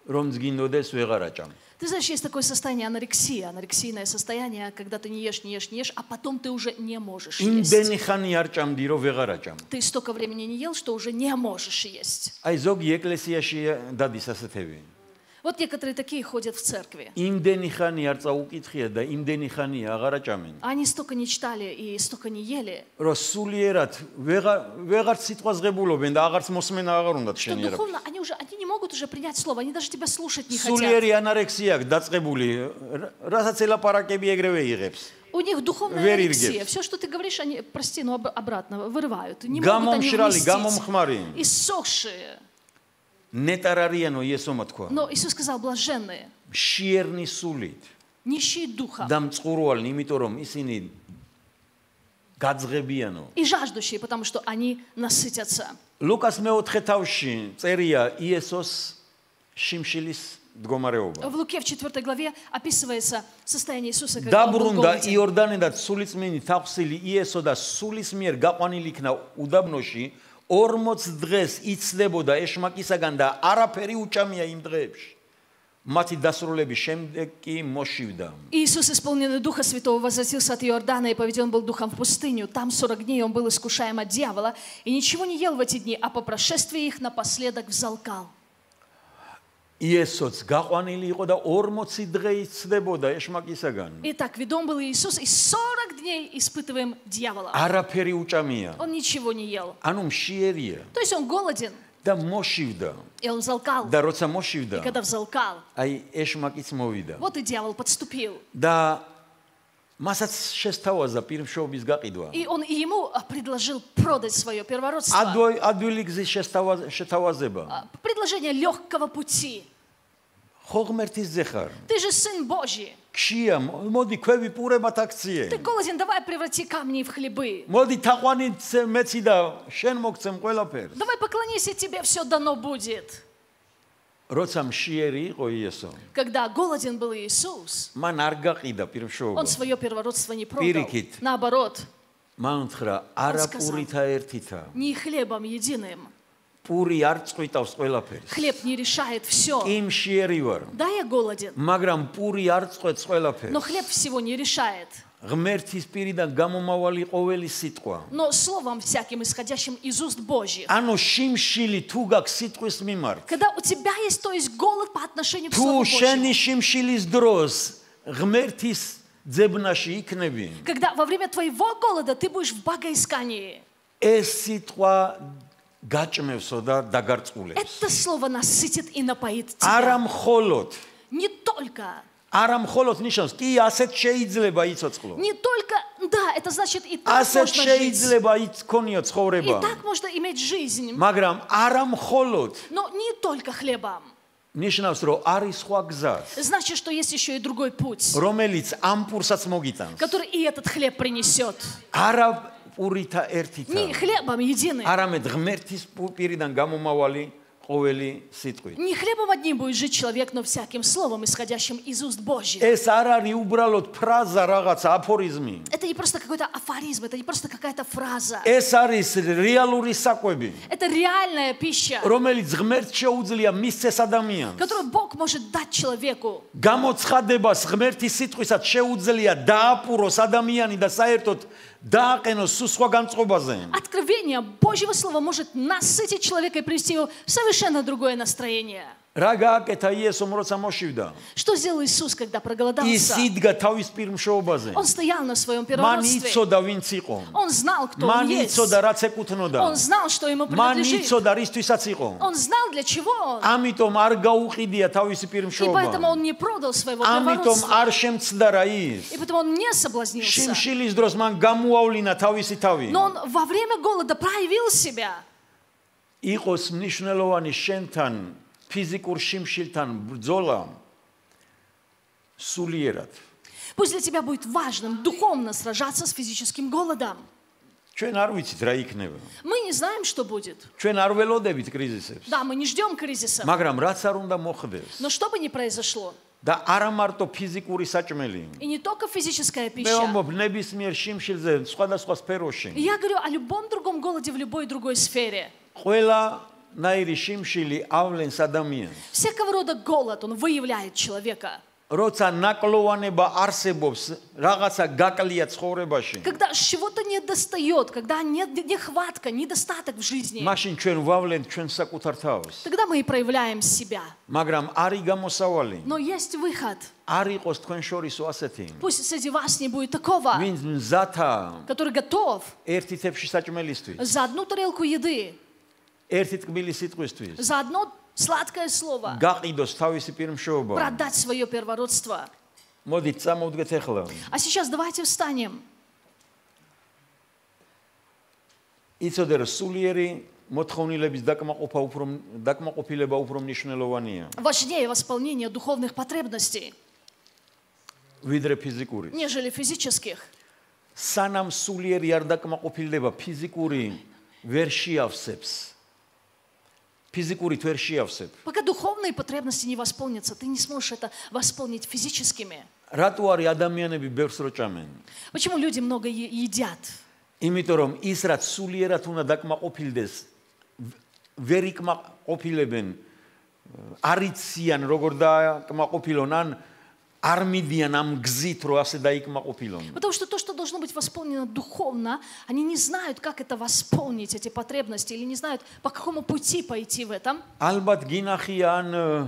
რომ ძგინოდეს ვეღარ აჭამ Ты знаешь, есть такое состояние анорексия, анорексийное состояние, когда ты не ешь, не ешь, не ешь, а потом ты уже не можешь есть. იმდენი ხანი არ ჭამდი რომ ვეღარ აჭამ Ты столько времени не ел, что уже не можешь есть. აი ზოგი ეკლესიაში დადის ასეთები Вот некоторые такие ходят в церкви. იმდენი ხანი არ წაუკითხია და იმდენი ხანი აღარ აჭამენ Они столько не читали и столько не ели, რომ სულიერად ვეღარ ვეღარ სიტყვას ღებულობენ და აღარც მოსმენა აღარ უნდათ что შენი რა духовно они уже они не могут уже принять слово, они даже тебя слушать не хотят. სულიერი ანარექსია აქვს დაწყებული რა- რასაც ელაპარაკები ეგრევე იღებს У них духовная Вери анорексия. Иргеф. Все, что ты говоришь, они, прости, но об- обратно вырывают. Не могут они გამომშრალი вместить. გამომხმარი Иссохшие. ნეტარარიანო იესომა თქვა Но Иисус сказал, блаженные, შიერნი სულით нищие духа და მწყურვალნი იმიტომ რომ ისინი გაძღებიანო и жаждущие, потому что они насытятся. ლუკას მეოთხე თავში წერია იესოს შიმშილის მდგომარეობა В Луке в 4 главе описывается состояние Иисуса, когда он был დაბრუნდა голоден. იორდანიდან სულიწმინი თავსილი იესო და სულის მიერ გაყვანილი იქნა უდაბნოში 40 დღეს იცდებოდა ეშმაკისაგან და არაფერი უჭამია იმ დღეებში მათი დასრულების შემდეგ კი მოშივდა Иисус, исполненный Духа Святого, возвратился от Иордана и поведен был Духом в пустыню. Там 40 дней он был искушаем от дьявола и ничего не ел в эти дни, а по прошествии их напоследок взалкал. იესოც გაყვანილი იყო და 40 დღე იცდებოდა ეშმაკისაგან Итак, ведом был Иисус, и 40 дней испытываем дьявола. არაფერი უჭამია Он ничего не ел. ანუ მშიერია То есть он голоден, და მოშივდა. И он взалкал. და როცა И მოშივდა, когда взалкал, აი ეშმაკიც მოვიდა. вот и дьявол подступил. და И он и ему а, предложил продать свое первородство. А а предложение легкого пути. Ты же сын Божий. Кшием, моди кеви пуре матакция. Ты голоден, давай преврати камни в хлебы. Моди тахвани меци да, шен мог цем Давай поклонись, и тебе все дано будет. როცა მშიერი იყო იესო, Когда голоден был Иисус, მან არ გაყიდა он პირმშობა. свое первородство не продал. Пирикит. Наоборот, მან უთხრა, არა сказал. პურითა ერთითა. не хлебом единым. პური არ წყვიტავს ყველაფერს. Хлеб не решает все. კი მშიერი ვარ, Да, я голоден, მაგრამ პური არ წყვეტს но ყველაფერს. хлеб всего не решает. Но словом всяким исходящим из уст Божьих. ანუ შიმშილი თუ გაქვს სიტყვის მიმართ. Когда у тебя есть то есть голод по отношению к слову Божьему. თუ შენი შიმშილის დროს ღმერთის ძებნაში იქნები. Когда во время твоего голода ты будешь в богоискании. ეს სიტყვა გაჭმევსო და დაგარწყულებს. Это слово насытит и напоит тебя. Арам холод. Не только არა მხოლოდ ნიშნავს, კი ასეთ შეიძლება იცოცხლო. не только, да, это значит и так ასეთ можно жить. შეიძლება იცქონიო И ცხოვრება. так можно иметь жизнь, მაგრამ არა მხოლოდ но не только хлебом. ნიშნავს, რომ არის სხვა გზაც, Значит, что есть еще и другой путь, რომელიც ამ პურსაც მოგიტანს. который и этот хлеб принесет. არა პურითა ერთითა, Не хлебом единым, არამედ ღმერთის პუ- პირიდან გამომავალი ყოველი სიტყვით. не хлебом одним будет жить человек, но всяким словом, исходящим из уст Божьих. ეს არ არის უბრალოდ ფრაზა რაღაც აფორიზმი. Это не просто какой-то афоризм, это не просто какая-то фраза. ეს არის რეალური საკვები, Это реальная пища, რომელიც ღმერთს შეუძლია მისცეს ადამიანს. которую Бог может дать человеку. გამოცხადებას ღმერთის სიტყვისაც შეუძლია დააპუროს ადამიანი და საერთოდ დააყენოს სულ სხვა განწყობაზე. Откровение Божьего Слова может насытить человека и привести его в совершенно другое настроение. რა გააკეთა იესომ როცა მოშივდა? Что сделал Иисус, когда проголодался? ის იდგა თავის პირმშობაზე. Он стоял на своем первородстве. მან იცოდა ვინც იყო. Он знал, кто он есть. მან იცოდა რაც ეკუთვნოდა. Он знал, что ему принадлежит. მან იცოდა რისთვისაც იყო. Он знал для чего. ამიტომ არ გაუყიდია თავისი პირმშობა. И поэтому он не продал своего первородства. ამიტომ არ შემცდა რა ის. И поэтому он не соблазнился. შიმშილის დროს მან გამოავლინა თავისი თავი. Но он во время голода проявил себя. იყოს მნიშვნელოვანი შენთან ფიზიკურ შიმშილთან ბრძოლა სულიერად. Пусть для тебя будет важным духовно сражаться с физическим голодом. ჩვენ არ ვიცით რა იქნება. Мы не знаем, что будет. ჩვენ არ ველოდებით კრიზისებს. Да, мы не ждем кризиса. მაგრამ რაც არ უნდა მოხდეს Но что бы ни произошло, და არა მარტო ფიზიკური საჭმელი. и не только физическая მე пища, ვამბობ ნებისმიერ შიმშილზე სხვადასხვა სფეროში. я говорю о любом другом голоде в любой другой сфере. ყველა ნაირი შიმშილი ავლენს ადამიანს. Всякого рода голод, он выявляет человека. როცა ნაკლოვანება არსებობს, რაღაცა გაკლია ცხოვრებაში. Когда чего-то не достает, когда нет нехватка, недостаток в жизни, მაშინ ჩვენ ვავლენთ ჩვენ საკუთარ თავს. тогда мы и проявляем себя. მაგრამ არის გამოსავალი. Но есть выход. არ იყოს თქვენ შორისო ასეთი. Пусть среди вас не будет такого, ვინც მზათა который готов ერთი თებში საჭმელისთვის, за одну тарелку еды, ერთი თკბილი სიტყვისთვის за одно сладкое слово გაყიდოს თავისი პირმშობა. продать свое первородство. მოდით წამოვდგეთ ახლა. А сейчас давайте встанем. იცოდე რომ სულიერი მოთხოვნილების დაკმაყოფა უფრო დაკმაყოფილება უფრო მნიშვნელოვანია Важнее восполнение духовных потребностей, ვიდრე ფიზიკური. нежели физических. სანამ სულიერი არ დაკმაყოფილდება ფიზიკური ვერ შეავსებს. ფიზიკური ვერ შეავსებ. Пока духовные потребности не восполнятся, ты не сможешь это восполнить физическими. რატო არის ადამიანები ბევრს როჭამენ? Почему люди много е- едят? იმიტომ რომ ის რაც სულიერად უნდა დაკმაყოფილდეს ვერ იკმაყოფილებენ არიციან როგორ დაკმაყოფილონ ან Потому что то, что должно быть восполнено духовно, они не знают, как это восполнить, эти потребности, или не знают, по какому пути пойти в этом. ალბათ გინახია ან ը,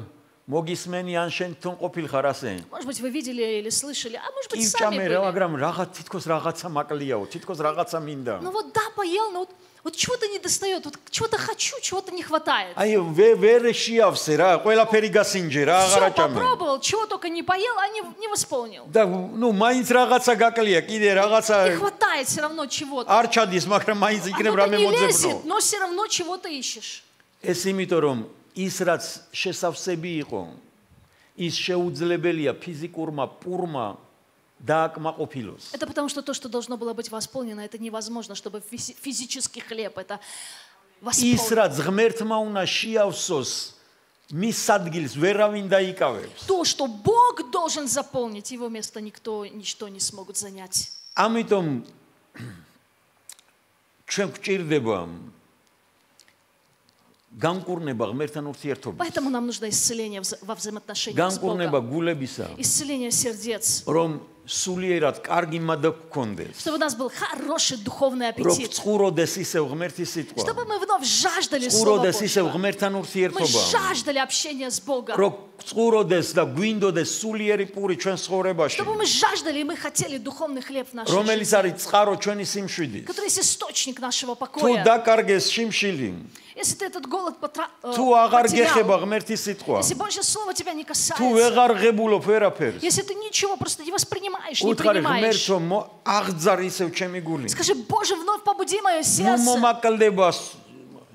მოგისმენი ან შენ თვითონ ყოფილხარ ასე. Может быть, вы видели или слышали, а может быть, კი сами ვჭამე რა, были. მაგრამ რაღაც თითქოს რაღაცა მაკლიაო, თითქოს რაღაცა მინდა. Ну вот да, поел, но вот вот чего-то не достает, вот чего-то хочу, чего-то не хватает. Აი ვერ ვერ შეავსე რა, ყველა ფერი გასინჯე რა Все აღარაჭამე. попробовал, чего только не поел, а не, не восполнил. და ну მაინც რაღაცა გაკლია, კიდე რაღაცა Не хватает все равно чего-то. არ ჩადის, მაგრამ მაინც იქნებ Оно-то რამე не მოძებნო. лезет, но все равно чего-то ищешь. ეს იმიტომ რომ ის რაც შესავსები იყო ის შეუძლებელია ფიზიკურმა პურმა Это потому что то, что должно было быть восполнено, это невозможно, чтобы физи- физический хлеб это ის восполнил. რაც ღმერთმა უნდა შეავსოს, მის ადგილს ვერავინ დაიკავებს. То, что Бог должен заполнить, его место никто, ничто не смогут занять. ამიტომ ჩვენ გვჭირდება განკურნება ღმერთთან ურთიერთობა. Поэтому нам нужно исцеление вза- во взаимоотношениях с განკურნება Богом. გულებისა, Исцеление сердец. რომ სულიერად კარგი მადა გქონდეს. Чтобы у нас был хороший духовный аппетит. წყუროდეს ისევ ღმერთის სიტყვა. Чтобы мы вновь жаждали слова Божьего. წყუროდეს ისევ ღმერთთან ურთიერთობა. Мы жаждали общения с Богом. რომ წყუროდეს და გვინდოდეს სულიერი პური ჩვენ ცხოვრებაში, Чтобы мы жаждали и мы хотели духовный хлеб в нашей რომელიც жизни, არის წყარო ჩვენი სიმშვიდის. который есть источник нашего თუ покоя. დაკარგეს სიმშვილი, Если ты этот голод потра- э, თუ აღარ потерял, გეხება ღმერთის სიტყვა, если Божье Слово тебя не თუ касается, ვეღარ ღებულობ ვერაფერს, если ты ничего просто не воспринимаешь, не უთხარი принимаешь, ღმერთო მო- აღძარ ისევ ჩემი გული. скажи, Боже, вновь побуди мое ნუ сердце. მომაკლდება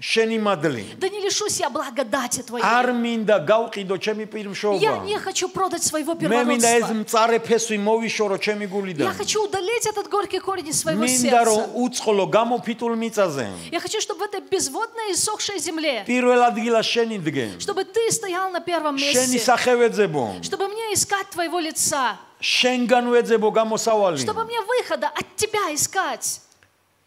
შენი მადლი. Да не лишусь я благодати Твоей. არ მინდა გავყიდო ჩემი Я პირმშობა. не хочу продать своего მე მინდა ეს первенства. მწარე ფესვი მოვიშორო ჩემი Я გულიდან. хочу удалить этот горький корень из своего მინდა რომ сердца. უწყლო გამოფიტულ მიწაზე. Я хочу, чтобы в этой безводной и сохшей земле, პირველ ადგილას შენი დგენ. чтобы Ты стоял на первом შენი месте, სახევეძებო. чтобы мне искать Твоего лица, შენგან ვეძებო გამოსავალი. чтобы мне выхода от Тебя искать.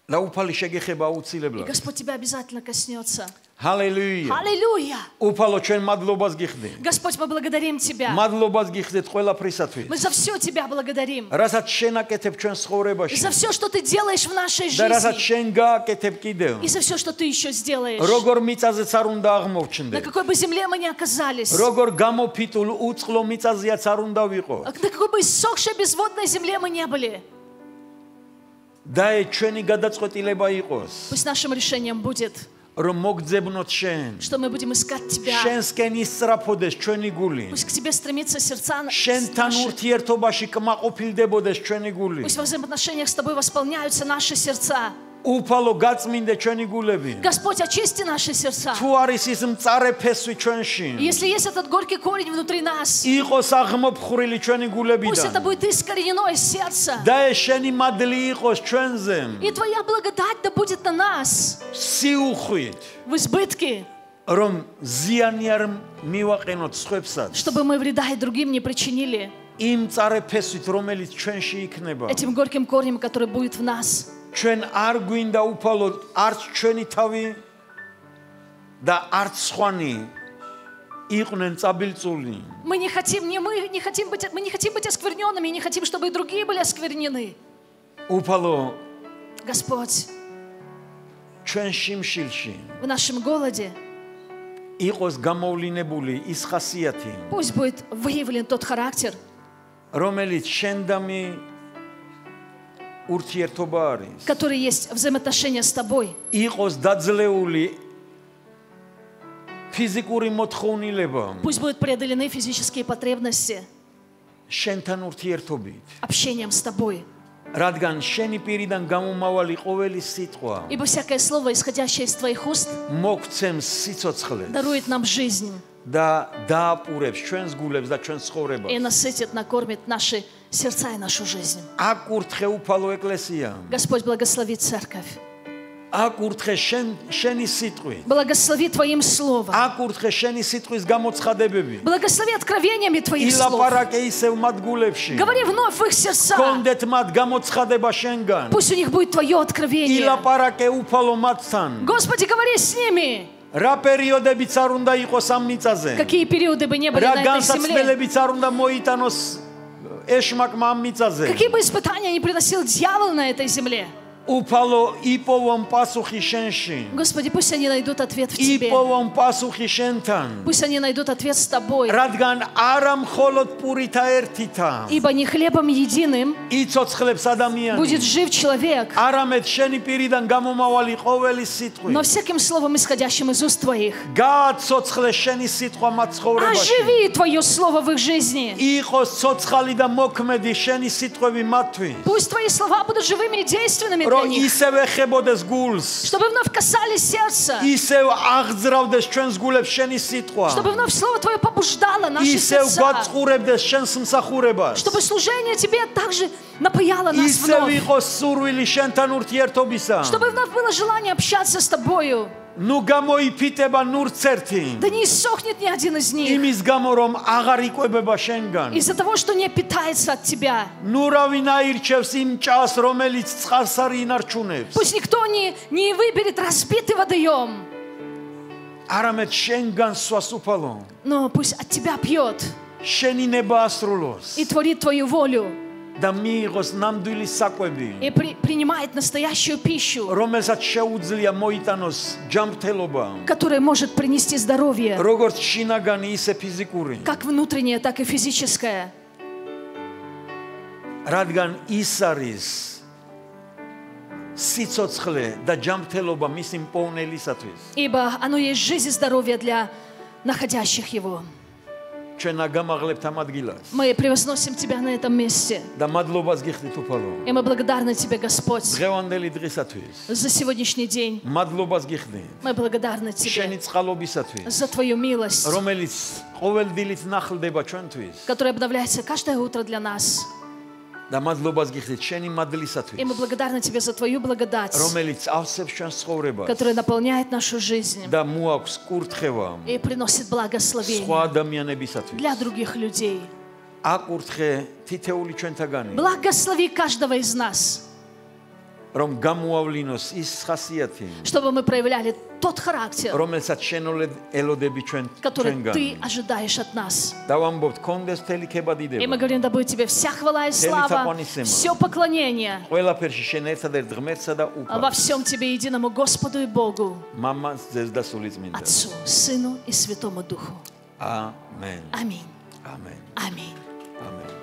И Господь тебя обязательно коснется. Аллилуйя. Аллилуйя. Господь, мы благодарим Тебя. Мы за все Тебя благодарим. За все, что Ты делаешь в нашей жизни. И за все, что Ты еще сделаешь. Рогор мица за царунда агмовчинде. На какой бы земле мы ни оказались. А на какой бы иссохшей безводной земле мы не были. და ე ჩვენი გადაწყვეტილება იყოს, Пусть нашим решением будет, რომ მოგძებნოთ შენ. что мы будем искать Тебя. შენსკენ ისწრაფოდეს ჩვენი გული. Пусть к Тебе стремится сердца შენთან наши. ურთიერთობაში კმაყოფილდებოდეს ჩვენი გული. Пусть во взаимоотношениях с Тобой восполняются наши сердца. უფალო გაწმინდე ჩვენი გულები. Господь, очисти наши сердца. თუ არის ის მწარე ფესვი ჩვენში, И Если есть этот горький корень внутри нас, იყოს აღმოფხრილი ჩვენი пусть это გულებიდან. будет искоренено из сердца. და ეს შენი მადლი იყოს ჩვენზე. И Твоя благодать да будет на нас სიუხვით, в избытке, რომ ზიანი არ მივაყენოთ სხვებსაც. чтобы мы вреда и другим не причинили იმ მწარე ფესვით, რომელიც ჩვენში იქნება. этим горьким корнем, который будет в нас. ჩვენ არ გვინდა უფალო არც ჩვენი თავი და არც სხვანი იყვნენ წაბილწული. Мы не хотим, не мы не хотим быть, мы не хотим быть оскверненными, и не хотим, чтобы и другие были осквернены. უფალო Господь, ჩვენ შიმშილში в нашем голоде იყოს გამოვლინებული ის ხასიათი, пусть будет выявлен тот характер, რომელიც შენ და მე ურთიერთობა არის. который есть взаимоотношения с Тобой. იყოს დაძლეული ფიზიკური მოთხოვნილება Пусть будут преодолены физические потребности შენთან ურთიერთობით. общением с Тобой. რადგან შენი პირიდან გამომავალი ყოველი სიტყვა Ибо всякое слово, исходящее из Твоих уст, მოგცემს სიცოცხლეს дарует нам жизнь და დააპურებს ჩვენს გულებს და ჩვენს и ცხოვრებას. насытит, накормит наши сердца и нашу жизнь. აკურთხე უფალო ეკლესია. Господь, благослови церковь. აკურთხე შენ შენი სიტყვით. Благослови Твоим Словом. აკურთხე შენი სიტყვის გამოცხადებები. Благослови откровениями Твоих слов. ილაპარაკე ისევ მათ გულებში. Говори вновь в их сердца. კონდეთ მათ გამოცხადება შენგან. Пусть у них будет Твое откровение. ილაპარაკე უფალო მათთან. Господи, говори с ними. რა პერიოდებიც არ უნდა იყოს ამ მიწაზე. Какие периоды бы не были რა на этой земле. განსაცდელებიც არ უნდა მოიტანოს ეშმაკმა ამ მიწაზე. Какие бы испытания не приносил дьявол на этой земле упало и по вам пасухи женщин. Господи, пусть они найдут ответ в Тебе. И по вам пасухи шентан. Пусть они найдут ответ с Тобой. Радган арам холод пурита эртита. Ибо не хлебом единым и тот хлеб садамиян. будет жив человек. Арам эт шени пиридан гамумавали ховели ситхуи. Но всяким словом, исходящим из уст Твоих. Га цоц хлеб шени ситхуа мацхоре Оживи Твое слово в их жизни. Ихос тот халида мокмеди шени ситхуеви матви. Пусть Твои слова будут живыми и действенными, про них. Чтобы вновь касались сердца. Чтобы вновь Слово Твое побуждало наши сердца. Чтобы служение Тебе также напояло нас вновь. Чтобы вновь было желание общаться с Тобою. Ну гамой питеба нур цертин. Да не иссохнет ни один из них. Из-за того, что не питается от тебя. Пусть никто не, не выберет разбитый водоем. Но пусть от тебя пьет. Шени неба астролос. И творит твою волю. И при, принимает настоящую пищу, которая может принести здоровье, как внутреннее, так и физическое. Радган Исарис, ის არის სიცოცხლე და ჯანმრთელობა მისი მპოვნელისათვის. Ибо оно есть жизнь и здоровье для находящих его. Мы превозносим Тебя на этом месте. И мы благодарны Тебе, Господь, за сегодняшний день. Мы благодарны Тебе за Твою милость, которая обновляется каждое утро для нас. И мы благодарны Тебе за Твою благодать, которая наполняет нашу жизнь и приносит благословение для других людей. Благослови каждого из нас чтобы мы проявляли тот характер, который ты ожидаешь от нас. И мы говорим, да будет тебе вся хвала и слава, все поклонение во всем тебе единому Господу и Богу, Отцу, Сыну и Святому Духу. Аминь. Аминь. Аминь.